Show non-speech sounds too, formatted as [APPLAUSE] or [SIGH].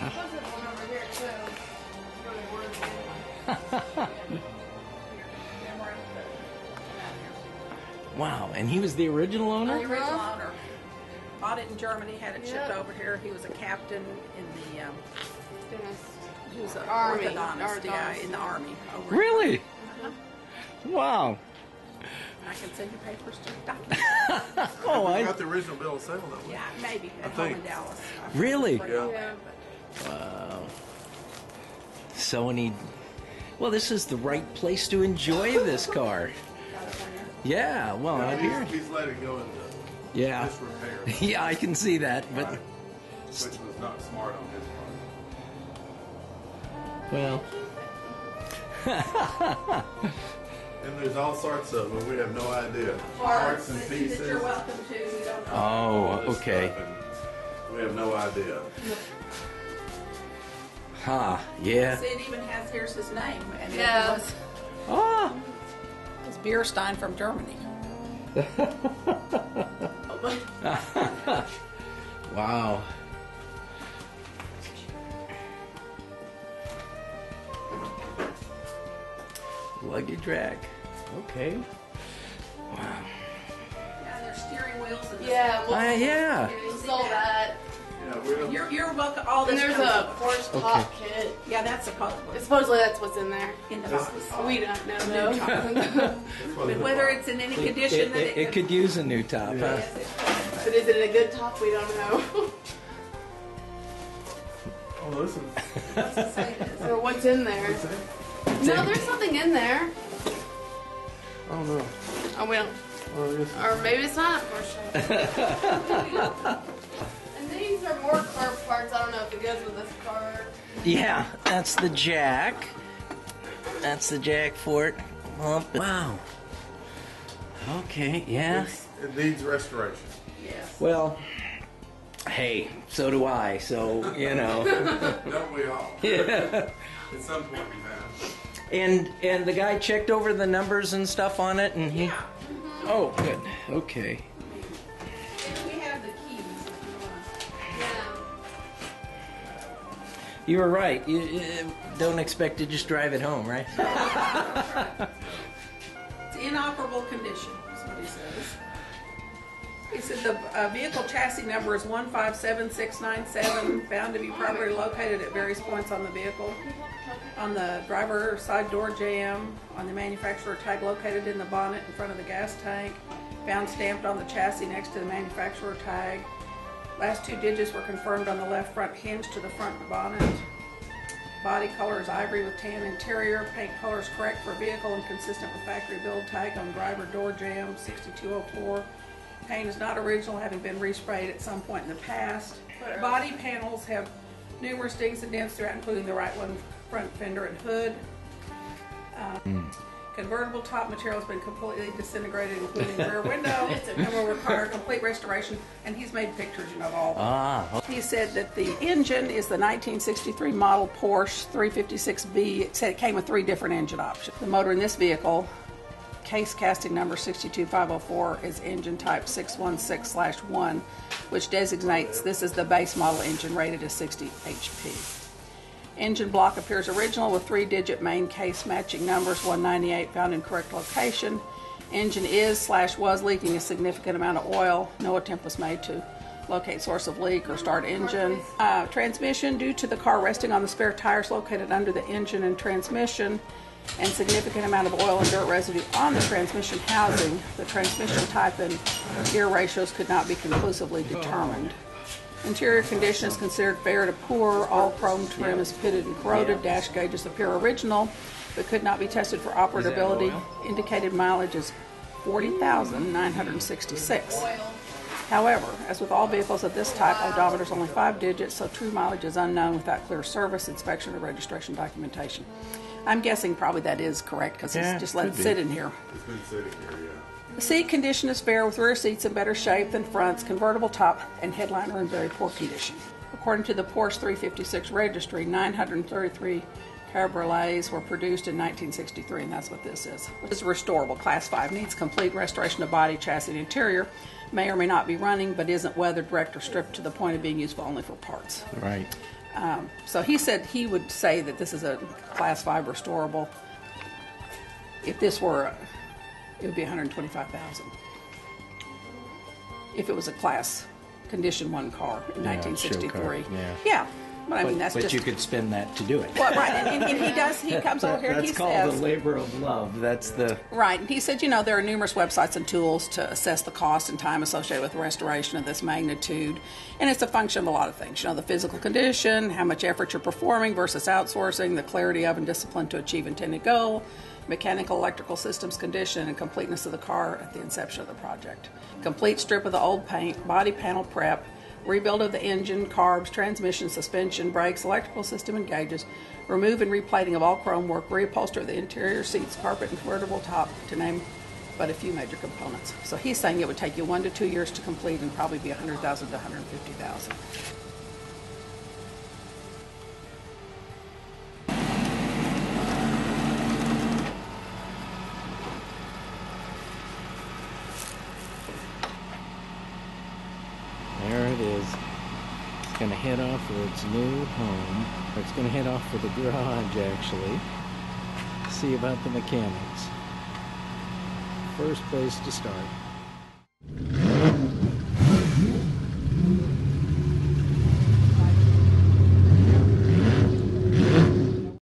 [LAUGHS] wow, and he was the original owner? The original owner. Bought it in Germany, had it shipped Yep. over here. He was a captain in the, um, he was Army, orthodontist, yeah, in the army. over Really? Uh-huh. Wow. I can send you papers to doctor. [LAUGHS] Oh, I, Got the original bill of sale though. Yeah, maybe, at home in think. Dallas. Really? Yeah. Wow. So when he, well, this is the right place to enjoy this car. Yeah. Well, No, out here. he's, he's let it go into Yeah. disrepair, [LAUGHS] Yeah, I can see that, but Right. which was not smart on his part. well, [LAUGHS] And there's all sorts of them. We have no idea. Parts and pieces. that you're welcome to. We don't know. oh, okay. We have no idea. Huh? Yeah. See, it even has here's his name, and Yeah. it was, Ah. was Bierstein from Germany. [LAUGHS] Wow. Luggage rack. Okay. Wow. Yeah, there's steering wheels. And Yeah. Well, Ah, yeah. We sold that. Yeah, You're, you're welcome. All And this there's comes a with- Porsche top kit. Yeah, that's a supposed Supposedly that's what's in there. in the That's box. the. We don't know. New though. [LAUGHS] [LAUGHS] But whether it's in any condition It, that it, it could use a new top, huh? Yes, it- but is it a good top? We don't know. [LAUGHS] oh, listen. what's it say this? or what's in there. No, there's something in there. Oh no. Oh, we don't. Know. Oh, yes. Or maybe it's not a more car parts. I don't know if it goes with this car. Yeah, that's the jack. That's the jack for it. Hump. Wow. Okay, yeah. It's, it needs restoration. Yes. Well, hey, so do I, so, you [LAUGHS] know. Don't we all? yeah. [LAUGHS] At some point in time. And and the guy checked over the numbers and stuff on it and he Yeah. Mm-hmm. Oh, good. Okay. You were right. You, you don't expect to just drive it home, right? It's inoperable condition, he says. He said the uh, vehicle chassis number is 157697, found to be properly located at various points on the vehicle. On the driver side door jamb, on the manufacturer tag located in the bonnet in front of the gas tank, found stamped on the chassis next to the manufacturer tag. Last two digits were confirmed on the left front hinge to the front bonnet. Body color is ivory with tan interior. Paint color is correct for vehicle and consistent with factory build tag on driver door jamb 6204. Paint is not original, having been resprayed at some point in the past. Body panels have numerous dings and dents throughout, including the right one front fender and hood. Um, Convertible top material has been completely disintegrated, including rear window, [LAUGHS] and will require complete restoration. And he's made pictures, you know, of all Ah, he said that the engine is the 1963 model Porsche 356B. It said it came with three different engine options. The motor in this vehicle, case casting number 62504, is engine type 616/1, which designates this is the base model engine rated as 60 HP. Engine block appears original with three-digit main case matching numbers 198 found in correct location. Engine is slash was leaking a significant amount of oil. No attempt was made to locate source of leak or start engine. Uh, transmission due to the car resting on the spare tires located under the engine and transmission and significant amount of oil and dirt residue on the transmission housing. The transmission type and gear ratios could not be conclusively determined. Interior condition is considered fair to poor. All chrome trim is pitted and corroded. Dash gauges appear original, but could not be tested for operability. Indicated mileage is 40,966. However, as with all vehicles of this type, odometer is only five digits, so true mileage is unknown without clear service, inspection, or registration documentation. I'm guessing probably that is correct because Yeah, he's just let it could be. sit in here. It's been sitting here, yeah. The seat condition is fair with rear seats in better shape than fronts, convertible top, and headliner in very poor condition. According to the Porsche 356 registry, 933 cabriolets were produced in 1963, and that's what this is. This is restorable, class 5, needs complete restoration of body, chassis, and interior. May or may not be running, but isn't weathered, wrecked, or stripped to the point of being useful only for parts. right. Um, so he said he would say that this is a class five restorable. If this were, it would be 125,000. If it was a class condition one car in Yeah, show 1963. car, yeah. Yeah, but I mean that's but just you could spend that to do it. well, right, and, and, and he does. He [LAUGHS] comes over here. and That's he called says, the labor of love. That's the Right, and he said, you know, there are numerous websites and tools to assess the cost and time associated with restoration of this magnitude, and it's a function of a lot of things. You know, the physical condition, how much effort you're performing versus outsourcing, the clarity of and discipline to achieve intended goal, mechanical electrical systems condition, and completeness of the car at the inception of the project. Complete strip of the old paint, body panel prep, rebuild of the engine, carbs, transmission, suspension, brakes, electrical system and gauges, remove and replating of all chrome work, reupholster of the interior seats, carpet, and convertible top, to name but a few major components. So he's saying it would take you one to two years to complete and probably be 100,000 to 150,000. There it is. It's going to head off for its new home. Or it's going to head off for the garage, actually. See about the mechanics. First place to start.